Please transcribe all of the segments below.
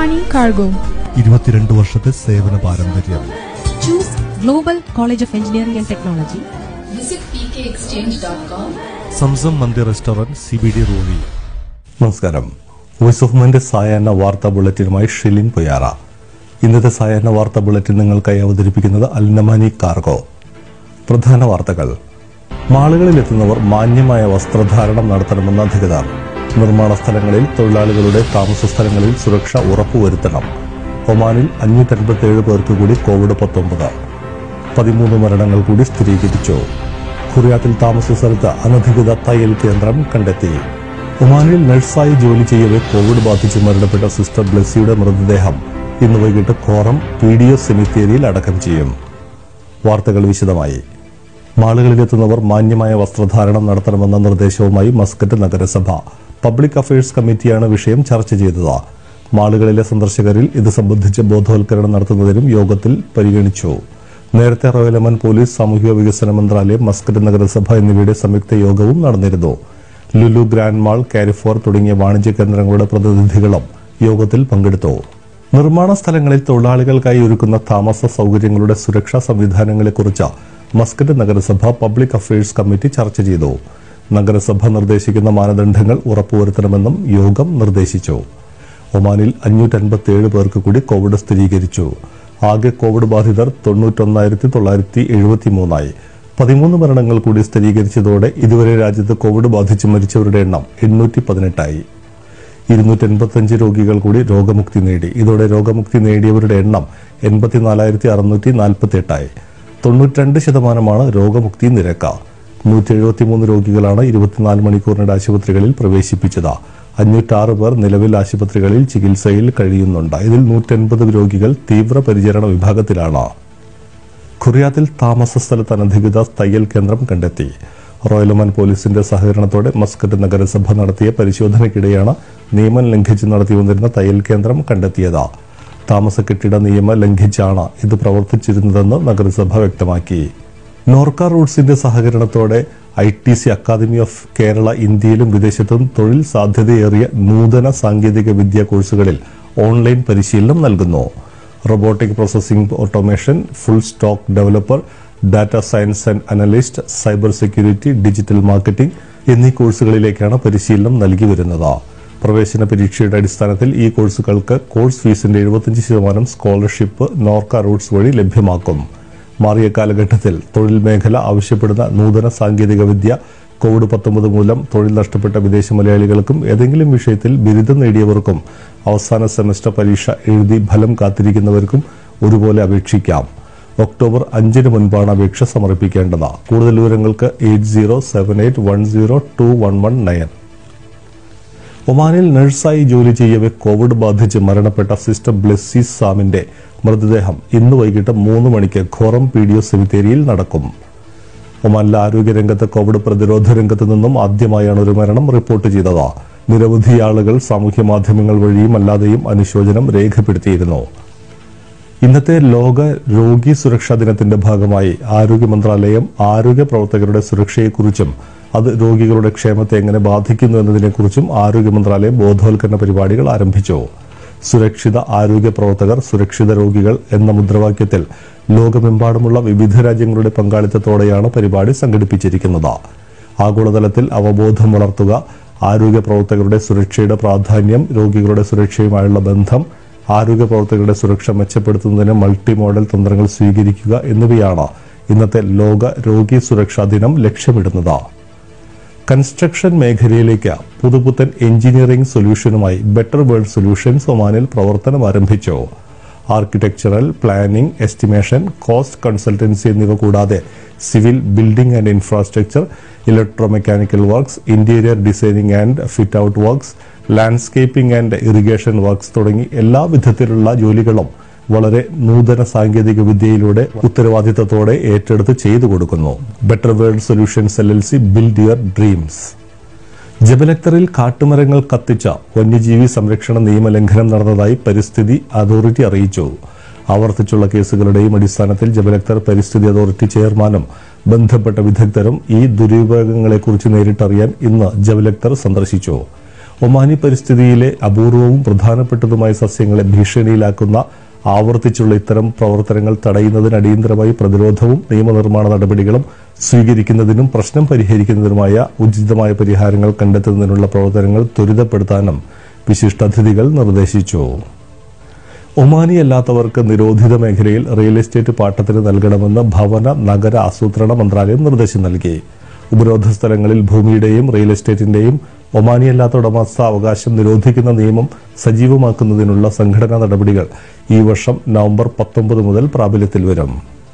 അന്നമാണി cargo. ഇരുപത്തിരണ്ട് വർഷത്തെ സേവന പാരമ്പര്യം. Choose Global College of Engineering and Technology. Visit pkexchange.com. Zamzam Mandir restaurant C B D റോഡി നമസ്കാരം. Voice of mind സായാഹ്ന വാർത്താ ബുള്ളറ്റിനുമായി ഷിലിൻ പൊയ്യാറ. ഇന്നത്തെ സായാഹ്ന വാർത്താ ബുള്ളറ്റിൻ നിങ്ങൾക്കായി അവതരിപ്പിക്കുന്നത് അൽനമാനി കാർഗോ. പ്രധാന വാർത്തകൾ. മാളുകളിലെത്തുന്നവർ മാന്യമായ വസ്ത്രധാരണം നടത്തണമെന്ന് അധികൃതർ. നിർമ്മാണ സ്ഥലങ്ങളിൽ തൊഴിലാളികളുടെ താമസ സ്ഥലങ്ങളിൽ സുരക്ഷ ഉറപ്പുവരുത്തണം. ഒമാനിൽ അഞ്ഞൂറ്റൻപത്തിയേഴ് പേർക്ക് കൂടി കോവിഡ് പത്തൊമ്പത്. പതിമൂന്ന് മരണങ്ങൾ കൂടി സ്ഥിരീകരിച്ചു. ഖുറിയാത്തിൽ താമസ സ്ഥലത്ത് അനധികൃത തയ്യൽ കേന്ദ്രം കണ്ടെത്തി. ഒമാനിൽ നഴ്സായി ജോലി ചെയ്യവെ കോവിഡ് ബാധിച്ച് മരണപ്പെട്ട സിസ്റ്റർ ബ്ലെസ്സിയുടെ മൃതദേഹം ഇന്ന് വൈകിട്ട് കോറം പി ഡി എസ് സെമിത്തേരിയിൽ അടക്കം ചെയ്യും. വാർത്തകൾ വിശദമായി. മാളുകളിലെത്തുന്നവർ മാന്യമായ വസ്ത്രധാരണം നടത്തണമെന്ന നിർദ്ദേശവുമായി മസ്കറ്റ് നഗരസഭ. പബ്ലിക് അഫയേഴ്സ് കമ്മിറ്റിയാണ് വിഷയം ചർച്ച ചെയ്തത്. മാളുകളിലെ സന്ദർശകരിൽ ഇത് സംബന്ധിച്ച് ബോധവൽക്കരണം നടത്തുന്നതിനും യോഗത്തിൽ പരിഗണിച്ചു. നേരത്തെ റോയൽ അമൻ പോലീസ് സാമൂഹിക വികസന മന്ത്രാലയം മസ്കറ്റ് നഗരസഭ എന്നിവയുടെ സംയുക്ത യോഗവും നടന്നിരുന്നു. ലുലു ഗ്രാൻഡ് മാൾ കാരിഫോർ തുടങ്ങിയ വാണിജ്യ കേന്ദ്രങ്ങളുടെ പ്രതിനിധികളും യോഗത്തിൽ പങ്കെടുത്തു. നിർമ്മാണ സ്ഥലങ്ങളിൽ തൊഴിലാളികൾക്കായി ഒരുക്കുന്ന താമസ സൗകര്യങ്ങളുടെ സുരക്ഷാ സംവിധാനങ്ങളെക്കുറിച്ച് മസ്കറ്റ് നഗരസഭ പബ്ലിക് അഫയേഴ്സ് കമ്മിറ്റി ചർച്ച ചെയ്തു. നഗരസഭ നിർദ്ദേശിക്കുന്ന മാനദണ്ഡങ്ങൾ ഉറപ്പുവരുത്തണമെന്നും യോഗം നിർദ്ദേശിച്ചു. ഒമാനിൽ അഞ്ഞൂറ്റൻപത്തിയേഴ് പേർക്ക് കൂടി കോവിഡ് സ്ഥിരീകരിച്ചു. ആകെ കോവിഡ് ബാധിതർ തൊണ്ണൂറ്റൊന്നായിരത്തി തൊള്ളായിരത്തി എഴുപത്തിമൂന്നായി പതിമൂന്ന് മരണങ്ങൾ കൂടി സ്ഥിരീകരിച്ചതോടെ ഇതുവരെ രാജ്യത്ത് കോവിഡ് ബാധിച്ച് മരിച്ചവരുടെ എണ്ണം എണ്ണൂറ്റി പതിനെട്ടായി ഇരുന്നൂറ്റി എൺപത്തിയഞ്ച് രോഗികൾ കൂടി രോഗമുക്തി നേടി. ഇതോടെ രോഗമുക്തി നേടിയവരുടെ എണ്ണം എൺപത്തിനാലായിരത്തി അറുന്നൂറ്റി നാൽപ്പത്തി എട്ടായി തൊണ്ണൂറ്റിരണ്ട് ശതമാനമാണ് രോഗമുക്തി നിരക്ക്. നൂറ്റി എഴുപത്തിമൂന്ന് രോഗികളാണ് ഇരുപത്തിനാല് മണിക്കൂറിനിടെ ആശുപത്രികളിൽ പ്രവേശിപ്പിച്ചത്. അഞ്ഞൂറ്റാറ് പേർ നിലവിൽ ആശുപത്രികളിൽ ചികിത്സയിൽ കഴിയുന്നുണ്ട്. ഇതിൽ നൂറ്റൻപത് രോഗികൾ തീവ്രപരിചരണ വിഭാഗത്തിലാണ്. ഖുറിയാത്തിൽ താമസ സ്ഥലത്ത് അനധികൃത തയ്യൽ കേന്ദ്രം കണ്ടെത്തി. റോയൽ ഒമാൻ പോലീസിന്റെ സഹകരണത്തോടെ മസ്കറ്റ് നഗരസഭ നടത്തിയ പരിശോധനയ്ക്കിടെയാണ് നിയമം ലംഘിച്ച് നടത്തി വന്നിരുന്ന തയ്യൽ കേന്ദ്രം കണ്ടെത്തിയത്. താമസ കെട്ടിട നിയമം ലംഘിച്ചാണ് ഇത് പ്രവർത്തിച്ചിരുന്നതെന്ന് നഗരസഭ വ്യക്തമാക്കി. നോർക്ക റൂട്ട്സിന്റെ സഹകരണത്തോടെ I T C academy of Kerala ഇന്ത്യയിലും വിദേശത്തും തൊഴിൽ സാധ്യതയേറിയ നൂതന സാങ്കേതിക വിദ്യാ കോഴ്സുകളിൽ ഓൺലൈൻ പരിശീലനം നൽകുന്നു. Robotic processing automation full stock developer data science and analyst cyber security digital marketing എന്നീ കോഴ്സുകളിലേക്കാണ് പരിശീലനം നൽകി വരുന്നത്. പ്രവേശന പരീക്ഷയുടെ അടിസ്ഥാനത്തിൽ ഈ കോഴ്സുകൾക്ക് കോഴ്സ് ഫീസിന്റെ എഴുപത്തിയഞ്ച് ശതമാനം സ്കോളർഷിപ്പ് നോർക്ക റൂട്ട്സ് വഴി ലഭ്യമാക്കും. മാറിയ കാലഘട്ടത്തിൽ തൊഴിൽ മേഖല ആവശ്യപ്പെടുന്ന നൂതന സാങ്കേതിക വിദ്യ കോവിഡ് പത്തൊമ്പത് മൂലം തൊഴിൽ നഷ്ടപ്പെട്ട വിദേശ മലയാളികൾക്കും ഏതെങ്കിലും വിഷയത്തിൽ ബിരുദം നേടിയവർക്കും അവസാന സെമസ്റ്റർ പരീക്ഷ എഴുതി ഫലം കാത്തിരിക്കുന്നവർക്കും ഒരുപോലെ അപേക്ഷിക്കാം. ഒക്ടോബർ അഞ്ചിന് മുൻപാണ് അപേക്ഷ സമർപ്പിക്കേണ്ടത്. കൂടുതൽ വിവരങ്ങൾക്ക് eight zero seven eight one zero two one one nine. ഒമാനിൽ നഴ്സായി ജോലി ചെയ്യവെ കോവിഡ് ബാധിച്ച് മരണപ്പെട്ട സിസ്റ്റർ ബ്ലെസ്സി സാമിന്റെ മൃതദേഹം ഇന്ന് വൈകിട്ട് മൂന്ന് മണിക്ക് ഖോറം പി ഡി ഒ സെമിത്തേരിയിൽ നടക്കും. ഒമാനിലെ ആരോഗ്യരംഗത്ത് കോവിഡ് പ്രതിരോധ രംഗത്ത് നിന്നും ആദ്യമായാണ് ഒരു മരണം റിപ്പോർട്ട് ചെയ്തത്. നിരവധി ആളുകൾ സാമൂഹ്യ മാധ്യമങ്ങൾ വഴിയും അല്ലാതെയും അനുശോചനം രേഖപ്പെടുത്തിയിരുന്നു. ഇന്നത്തെ ലോക രോഗി സുരക്ഷാ ദിനത്തിന്റെ ഭാഗമായി ആരോഗ്യ മന്ത്രാലയം ആരോഗ്യ പ്രവർത്തകരുടെ സുരക്ഷയെക്കുറിച്ചും അത് രോഗികളുടെ ക്ഷേമത്തെ എങ്ങനെ ബാധിക്കുന്നു എന്നതിനെക്കുറിച്ചും ആരോഗ്യ മന്ത്രാലയം ബോധവൽക്കരണ പരിപാടികൾ ആരംഭിച്ചു. സുരക്ഷിത ആരോഗ്യ പ്രവർത്തകർ സുരക്ഷിത രോഗികൾ എന്ന മുദ്രാവാക്യത്തിൽ ലോകമെമ്പാടുമുള്ള വിവിധ രാജ്യങ്ങളുടെ പങ്കാളിത്തത്തോടെയാണ് പരിപാടി സംഘടിപ്പിച്ചിരിക്കുന്നത്. ആഗോളതലത്തിൽ അവബോധം വളർത്തുക ആരോഗ്യ പ്രവർത്തകരുടെ സുരക്ഷയുടെ പ്രാധാന്യം രോഗികളുടെ സുരക്ഷയുമായുള്ള ബന്ധം ആരോഗ്യ പ്രവർത്തകരുടെ സുരക്ഷ മെച്ചപ്പെടുത്തുന്നതിന് മൾട്ടി മോഡൽ തന്ത്രങ്ങൾ സ്വീകരിക്കുക എന്നിവയാണ് ഇന്നത്തെ ലോക രോഗി സുരക്ഷാ ദിനം ലക്ഷ്യമിടുന്നത്. കൺസ്ട്രക്ഷൻ മേഖലയിലേക്ക് പുതുപുത്തൻ എഞ്ചിനീയറിംഗ് സൊല്യൂഷനുമായി ബെറ്റർ വേൾഡ് സൊല്യൂഷൻസ് ഒമാനിൽ പ്രവർത്തനം ആരംഭിച്ചു. Architectural planning estimation cost consultancy എന്നിവ കൂടാതെ civil building and infrastructure electro mechanical works interior designing and fit out works landscaping and irrigation works തുടങ്ങി എല്ലാ വിധത്തിലുള്ള ജോലികളും വളരെ നൂതന സാങ്കേതിക വിദ്യയിലൂടെ ഉത്തരവാദിത്തത്തോടെ ഏറ്റെടുത്ത് ചെയ്തു കൊടുക്കുന്നു. Better world solutions L L C build your dreams ജബലക്തറിൽ കാട്ടുമരങ്ങൾ കത്തിച്ച വന്യജീവി സംരക്ഷണ നിയമലംഘനം നടന്നതായി പരിസ്ഥിതി അതോറിറ്റി അറിയിച്ചു. ആവർത്തിച്ചുള്ള കേസുകളുടെയും അടിസ്ഥാനത്തിൽ ജബലക്തർ പരിസ്ഥിതി അതോറിറ്റി ചെയർമാനും ബന്ധപ്പെട്ട വിദഗ്ധരും ഈ ദുരുപയോഗങ്ങളെക്കുറിച്ച് നേരിട്ടറിയാൻ ഇന്ന് ജബലക്തർ സന്ദർശിച്ചു. ഒമാനി പരിസ്ഥിതിയിലെ അപൂർവവും പ്രധാനപ്പെട്ടതുമായ സസ്യങ്ങളെ ഭീഷണിയിലാക്കുന്ന ആവർത്തിച്ചുള്ള ഇത്തരം പ്രവർത്തനങ്ങൾ തടയുന്നതിന് അടിയന്തരമായി പ്രതിരോധവും നിയമനിർമ്മാണ നടപടികളും സ്വീകരിക്കുന്നതിനും പ്രശ്നം പരിഹരിക്കുന്നതിനുമായ ഉചിതമായ പരിഹാരങ്ങൾ കണ്ടെത്തുന്നതിനുള്ള പ്രവർത്തനങ്ങൾ ത്വരിതപ്പെടുത്താനും വിശിഷ്ടാതിഥികൾ നിർദ്ദേശിച്ചു. ഒമാനി അല്ലാത്തവർക്ക് നിരോധിത മേഖലയിൽ റിയൽ എസ്റ്റേറ്റ് പാട്ടത്തിന് നൽകണമെന്ന് ഭവന നഗര ആസൂത്രണ മന്ത്രാലയം നിർദ്ദേശം നൽകി. ഉപരോധ സ്ഥലങ്ങളിൽ ഭൂമിയുടെയും റിയൽ എസ്റ്റേറ്റിന്റെയും ഒമാനിയല്ലാത്ത ഉടമസ്ഥ അവകാശം നിരോധിക്കുന്ന നിയമം സജീവമാക്കുന്നതിനുള്ള സംഘടനാ നടപടികൾ ഈ വർഷം നവംബർ പത്തൊമ്പത് മുതൽ പ്രാബല്യത്തിൽ വരും.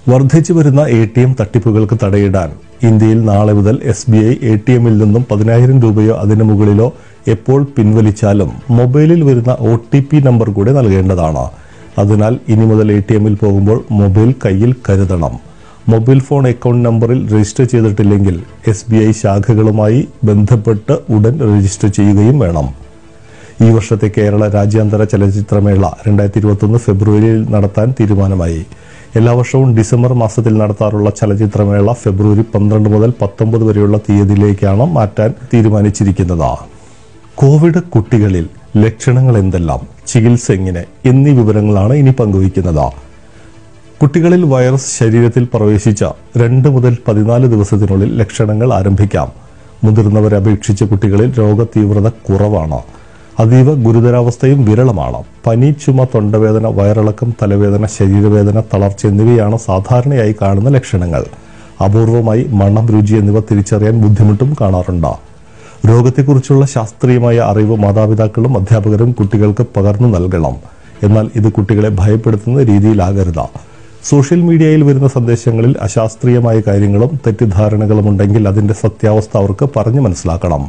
വർദ്ധിച്ചു വരുന്ന എ ടി എം തട്ടിപ്പുകൾക്ക് തടയിടാൻ ഇന്ത്യയിൽ നാളെ മുതൽ S B I A T എമ്മിൽ നിന്നും പതിനായിരം രൂപയോ അതിനു മുകളിലോ എപ്പോൾ പിൻവലിച്ചാലും മൊബൈലിൽ വരുന്ന ഒ ടി പി നമ്പർ കൂടെ നൽകേണ്ടതാണ്. അതിനാൽ ഇനി മുതൽ എ ടി എമ്മിൽ പോകുമ്പോൾ മൊബൈൽ കയ്യിൽ കരുതണം. മൊബൈൽ ഫോൺ അക്കൗണ്ട് നമ്പറിൽ രജിസ്റ്റർ ചെയ്തിട്ടില്ലെങ്കിൽ എസ് ബി ഐ ശാഖകളുമായി ബന്ധപ്പെട്ട് ഉടൻ രജിസ്റ്റർ ചെയ്യുകയും വേണം. ഈ വർഷത്തെ കേരള രാജ്യാന്തര ചലച്ചിത്രമേള രണ്ടായിരത്തി ഇരുപത്തൊന്ന് ഫെബ്രുവരിയിൽ നടത്താൻ തീരുമാനമായി. എല്ലാ വർഷവും ഡിസംബർ മാസത്തിൽ നടത്താറുള്ള ചലച്ചിത്രമേള ഫെബ്രുവരി പന്ത്രണ്ട് മുതൽ പത്തൊമ്പത് വരെയുള്ള തീയതിയിലേക്കാണ് മാറ്റാൻ തീരുമാനിച്ചിരിക്കുന്നത്. കോവിഡ് കുട്ടികളിൽ ലക്ഷണങ്ങൾ എന്തെല്ലാം? ചികിത്സ എങ്ങനെ? എന്നീ വിവരങ്ങളാണ് ഇനി പങ്കുവയ്ക്കുന്നത്. കുട്ടികളിൽ വൈറസ് ശരീരത്തിൽ പ്രവേശിച്ച രണ്ട് മുതൽ പതിനാല് ദിവസത്തിനുള്ളിൽ ലക്ഷണങ്ങൾ ആരംഭിക്കാം. മുതിർന്നവരെ അപേക്ഷിച്ച് കുട്ടികളിൽ രോഗതീവ്രത കുറവാണ്. അതീവ ഗുരുതരാവസ്ഥയും വിരളമാണ്. പനി ചുമ തൊണ്ടവേദന വയറിളക്കം തലവേദന ശരീരവേദന തളർച്ച എന്നിവയാണ് സാധാരണയായി കാണുന്ന ലക്ഷണങ്ങൾ. അപൂർവമായി മണം രുചി എന്നിവ തിരിച്ചറിയാൻ ബുദ്ധിമുട്ടും കാണാറുണ്ട്. രോഗത്തെക്കുറിച്ചുള്ള ശാസ്ത്രീയമായ അറിവ് മാതാപിതാക്കളും അധ്യാപകരും കുട്ടികൾക്ക് പകർന്നു നൽകണം. എന്നാൽ ഇത് കുട്ടികളെ ഭയപ്പെടുത്തുന്ന രീതിയിലാകരുത്. സോഷ്യൽ മീഡിയയിൽ വരുന്ന സന്ദേശങ്ങളിൽ അശാസ്ത്രീയമായ കാര്യങ്ങളും തെറ്റിദ്ധാരണകളും ഉണ്ടെങ്കിൽ അതിന്റെ സത്യാവസ്ഥ അവർക്ക് പറഞ്ഞു മനസ്സിലാക്കണം.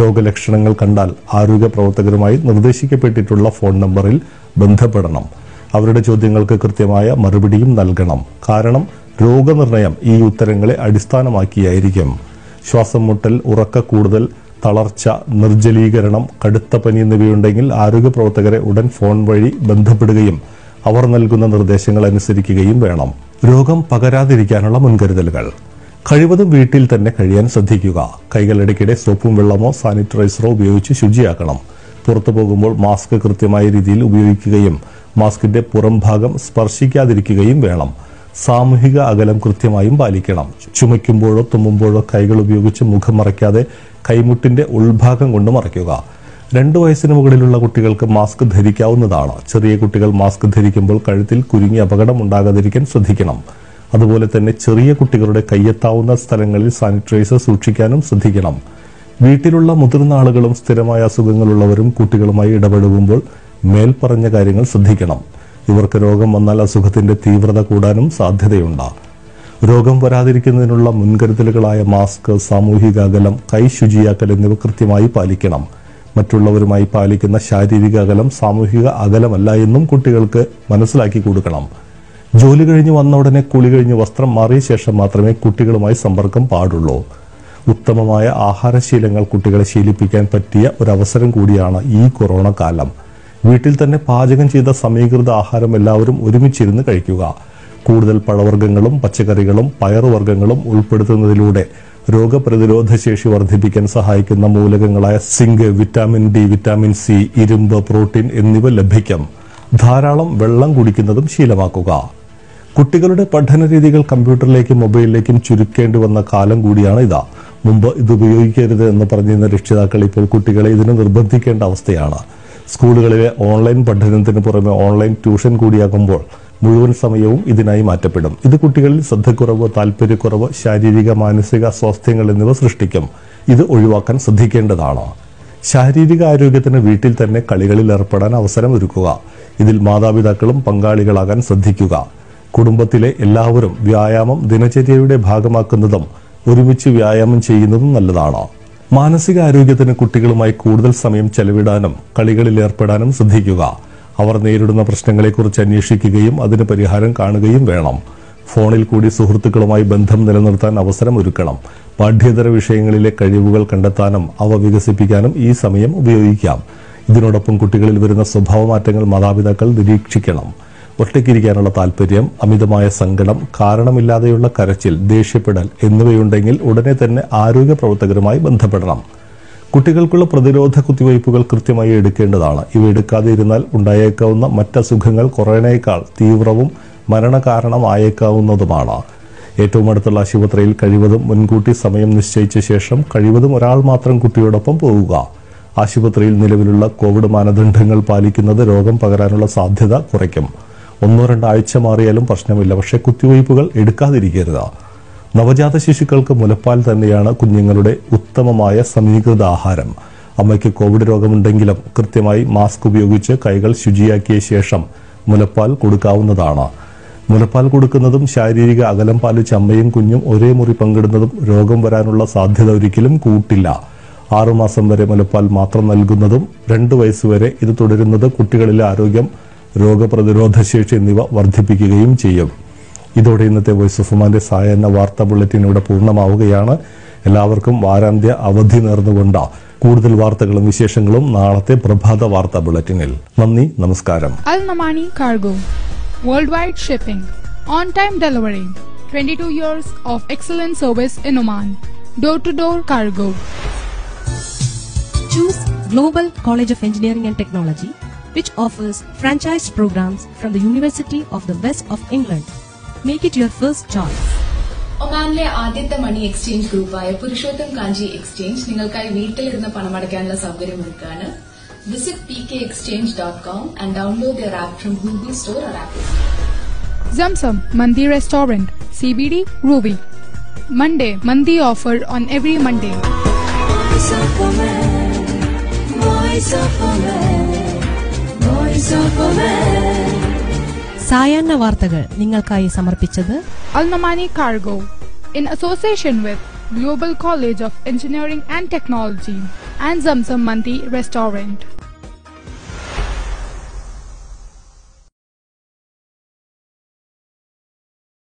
രോഗലക്ഷണങ്ങൾ കണ്ടാൽ ആരോഗ്യ പ്രവർത്തകരുമായി നിർദ്ദേശിക്കപ്പെട്ടിട്ടുള്ള ഫോൺ നമ്പറിൽ ബന്ധപ്പെടണം. അവരുടെ ചോദ്യങ്ങൾക്ക് കൃത്യമായ മറുപടിയും നൽകണം. കാരണം രോഗനിർണയം ഈ ഉത്തരങ്ങളെ അടിസ്ഥാനമാക്കിയായിരിക്കും. ശ്വാസം മുട്ടൽ ഉറക്ക കൂടുതൽ തളർച്ച നിർജലീകരണം കടുത്ത പനി എന്നിവയുണ്ടെങ്കിൽ ആരോഗ്യ പ്രവർത്തകരെ ഉടൻ ഫോൺ വഴി ബന്ധപ്പെടുകയും അവർ നൽകുന്ന നിർദ്ദേശങ്ങൾ അനുസരിക്കുകയും വേണം. രോഗം പകരാതിരിക്കാനുള്ള മുൻകരുതലുകൾ. കഴിവതും വീട്ടിൽ തന്നെ കഴിയാൻ ശ്രദ്ധിക്കുക. കൈകളിടയ്ക്കിടെ സോപ്പും വെള്ളമോ സാനിറ്റൈസറോ ഉപയോഗിച്ച് ശുചിയാക്കണം. പുറത്തു പോകുമ്പോൾ മാസ്ക് കൃത്യമായ രീതിയിൽ ഉപയോഗിക്കുകയും മാസ്കിന്റെ പുറം ഭാഗം സ്പർശിക്കാതിരിക്കുകയും വേണം. സാമൂഹിക അകലം കൃത്യമായും പാലിക്കണം. ചുമയ്ക്കുമ്പോഴോ തുമ്മുമ്പോഴോ കൈകൾ ഉപയോഗിച്ച് മുഖം മറയ്ക്കാതെ കൈമുട്ടിന്റെ ഉൾഭാഗം കൊണ്ട് മറയ്ക്കുക. രണ്ടു വയസ്സിന് മുകളിലുള്ള കുട്ടികൾക്ക് മാസ്ക് ധരിക്കാവുന്നതാണ്. ചെറിയ കുട്ടികൾ മാസ്ക് ധരിക്കുമ്പോൾ കഴുത്തിൽ കുരുങ്ങി അപകടം ഉണ്ടാകാതിരിക്കാൻ ശ്രദ്ധിക്കണം. അതുപോലെ തന്നെ ചെറിയ കുട്ടികളുടെ കയ്യെത്താവുന്ന സ്ഥലങ്ങളിൽ സാനിറ്റൈസർ സൂക്ഷിക്കാനും ശ്രദ്ധിക്കണം. വീട്ടിലുള്ള മുതിർന്ന ആളുകളും സ്ഥിരമായ അസുഖങ്ങളുള്ളവരും കുട്ടികളുമായി ഇടപഴകുമ്പോൾ മേൽപ്പറഞ്ഞ കാര്യങ്ങൾ ശ്രദ്ധിക്കണം. ഇവർക്ക് രോഗം വന്നാൽ അസുഖത്തിന്റെ തീവ്രത കൂടാനും സാധ്യതയുണ്ട്. രോഗം വരാതിരിക്കുന്നതിനുള്ള മുൻകരുതലുകളായ മാസ്ക് സാമൂഹിക അകലം കൈ ശുചിയാക്കൽ എന്നിവ കൃത്യമായി പാലിക്കണം. മറ്റുള്ളവരുമായി പാലിക്കുന്ന ശാരീരിക അകലം സാമൂഹിക അകലമല്ല എന്നും കുട്ടികൾക്ക് മനസ്സിലാക്കി കൊടുക്കണം. ജോലി കഴിഞ്ഞ് വന്ന ഉടനെ കുളി കഴിഞ്ഞ് വസ്ത്രം മാറിയ ശേഷം മാത്രമേ കുട്ടികളുമായി സമ്പർക്കം പാടുള്ളൂ. ഉത്തമമായ ആഹാരശീലങ്ങൾ കുട്ടികളെ ശീലിപ്പിക്കാൻ പറ്റിയ ഒരവസരം കൂടിയാണ് ഈ കൊറോണ കാലം. വീട്ടിൽ തന്നെ പാചകം ചെയ്ത സമീകൃത ആഹാരം എല്ലാവരും ഒരുമിച്ചിരുന്ന് കഴിക്കുക. കൂടുതൽ പഴവർഗങ്ങളും പച്ചക്കറികളും പയറുവർഗങ്ങളും ഉൾപ്പെടുത്തുന്നതിലൂടെ രോഗപ്രതിരോധ ശേഷി വർദ്ധിപ്പിക്കാൻ സഹായിക്കുന്ന മൂലകങ്ങളായ zinc vitamin D vitamin C ഇരുമ്പ് പ്രോട്ടീൻ എന്നിവ ലഭിക്കും. ധാരാളം വെള്ളം കുടിക്കുന്നതും ശീലമാക്കുക. കുട്ടികളുടെ പഠന രീതികൾ കമ്പ്യൂട്ടറിലേക്കും മൊബൈലിലേക്കും ചുരുക്കേണ്ടി വന്ന കാലം കൂടിയാണ് ഇതാ. മുമ്പ് ഇത് ഉപയോഗിക്കരുത് എന്ന് പറഞ്ഞിരുന്ന രക്ഷിതാക്കൾ ഇപ്പോൾ കുട്ടികളെ ഇതിന് നിർബന്ധിക്കേണ്ട അവസ്ഥയാണ്. സ്കൂളുകളിലെ ഓൺലൈൻ പഠനത്തിന് പുറമെ ഓൺലൈൻ ട്യൂഷൻ കൂടിയാകുമ്പോൾ മുഴുവൻ സമയവും ഇതിനായി മാറ്റപ്പെടും. ഇത് കുട്ടികളിൽ ശ്രദ്ധക്കുറവ് താല്പര്യക്കുറവ് ശാരീരിക മാനസിക സ്വാസ്ഥ്യങ്ങൾ എന്നിവ സൃഷ്ടിക്കും. ഇത് ഒഴിവാക്കാൻ ശ്രദ്ധിക്കേണ്ടതാണ്. ശാരീരിക ആരോഗ്യത്തിന് വീട്ടിൽ തന്നെ കളികളിൽ ഏർപ്പെടാൻ അവസരം ഒരുക്കുക. ഇതിൽ മാതാപിതാക്കളും പങ്കാളികളാകാൻ ശ്രദ്ധിക്കുക. കുടുംബത്തിലെ എല്ലാവരും വ്യായാമം ദിനചര്യയുടെ ഭാഗമാക്കുന്നതും ഒരുമിച്ച് വ്യായാമം ചെയ്യുന്നതും നല്ലതാണ്. മാനസിക ആരോഗ്യത്തിന് കുട്ടികളുമായി കൂടുതൽ സമയം ചെലവിടാനും കളികളിൽ ഏർപ്പെടാനും ശ്രദ്ധിക്കുക. അവർ നേരിടുന്ന പ്രശ്നങ്ങളെക്കുറിച്ച് അന്വേഷിക്കുകയും അതിന് പരിഹാരം കാണുകയും വേണം. ഫോണിൽ കൂടി സുഹൃത്തുക്കളുമായി ബന്ധം നിലനിർത്താൻ അവസരം ഒരുക്കണം. പാഠ്യേതര വിഷയങ്ങളിലെ കഴിവുകൾ കണ്ടെത്താനും അവ വികസിപ്പിക്കാനും ഈ സമയം ഉപയോഗിക്കാം. ഇതിനോടൊപ്പം കുട്ടികളിൽ വരുന്ന സ്വഭാവ മാറ്റങ്ങൾ മാതാപിതാക്കൾ നിരീക്ഷിക്കണം. ഒറ്റയ്ക്കിരിക്കാനുള്ള താല്പര്യം അമിതമായ സങ്കടം കാരണമില്ലാതെയുള്ള കരച്ചിൽ ദേഷ്യപ്പെടൽ എന്നിവയുണ്ടെങ്കിൽ ഉടനെ തന്നെ ആരോഗ്യ പ്രവർത്തകരുമായി ബന്ധപ്പെടണം. കുട്ടികൾക്കുള്ള പ്രതിരോധ കുത്തിവയ്പ്പുകൾ കൃത്യമായി എടുക്കേണ്ടതാണ്. ഇവ എടുക്കാതെ ഇരുന്നാൽ ഉണ്ടായേക്കാവുന്ന മറ്റസുഖങ്ങൾ കൊറോണയേക്കാൾ തീവ്രവും മരണകാരണമായേക്കാവുന്നതുമാണ്. ഏറ്റവും അടുത്തുള്ള ആശുപത്രിയിൽ കഴിവതും മുൻകൂട്ടി സമയം നിശ്ചയിച്ച ശേഷം കഴിവതും ഒരാൾ മാത്രം കുട്ടിയോടൊപ്പം പോവുക. ആശുപത്രിയിൽ നിലവിലുള്ള കോവിഡ് മാനദണ്ഡങ്ങൾ പാലിക്കുന്നത് രോഗം പകരാനുള്ള സാധ്യത കുറയ്ക്കും. ഒന്നോ രണ്ടോ ആഴ്ച മാറിയാലും പ്രശ്നമില്ല. പക്ഷേ കുത്തിവയ്പ്പുകൾ എടുക്കാതിരിക്കരുത്. നവജാത ശിശുക്കൾക്ക് മുലപ്പാൽ തന്നെയാണ് കുഞ്ഞുങ്ങളുടെ ഉത്തമമായ സമീകൃത ആഹാരം. അമ്മയ്ക്ക് കോവിഡ് രോഗമുണ്ടെങ്കിലും കൃത്യമായി മാസ്ക് ഉപയോഗിച്ച് കൈകൾ ശുചിയാക്കിയ ശേഷം മുലപ്പാൽ കൊടുക്കാവുന്നതാണ്. മുലപ്പാൽ കൊടുക്കുന്നതും ശാരീരിക അകലം പാലിച്ച് അമ്മയും കുഞ്ഞും ഒരേ മുറി പങ്കിടുന്നതും രോഗം വരാനുള്ള സാധ്യത ഒരിക്കലും കൂട്ടില്ല. ആറുമാസം വരെ മുലപ്പാൽ മാത്രം നൽകുന്നതും രണ്ടു വയസ്സുവരെ ഇത് തുടരുന്നത് കുട്ടികളിലെ ആരോഗ്യം രോഗപ്രതിരോധ ശേഷി എന്നിവ വർദ്ധിപ്പിക്കുകയും ചെയ്യും. ഇതോടെ ഇന്നത്തെ വോയിസ് ഓഫ് ഉമാന്റെ സായാഹ്ന വാർത്താ ബുള്ളറ്റിൻ ഇവിടെ പൂർണമാവുകയാണ്. എല്ലാവർക്കും വാരാന്ത്യ അവധി നേർന്നുകൊണ്ട്. കൂടുതൽ വാർത്തകളും വിശേഷങ്ങളും നാളത്തെ പ്രഭാത വാർത്താ ബുള്ളറ്റിനിൽ നന്ദി നമസ്കാരം. World wide shipping on time delivery twenty two years of excellence service in Oman door to door cargo choose global college of engineering and technology which offers franchise programs from the university of the west of England Make it your first choice. ഒമാനിലെ ആദ്യത്തെ money exchange ഗ്രൂപ്പായ Purushottam Kanchi exchange നിങ്ങൾക്കായി വീട്ടിലിരുന്ന് പണമടയ്ക്കാനുള്ള സൗകര്യം ഒരുക്കാണ് visit P K exchange dot com and download your app from Google store or app Zamzam Mandi Restaurant. CBD Ruby. Monday Mandi offer on every Monday. സായാഹ്ന വാർത്തകൾ നിങ്ങൾക്കായി സമർപ്പിച്ചത് Al Namani Cargo. In association with Global College of Engineering and Technology and Zamzam Mandi Restaurant.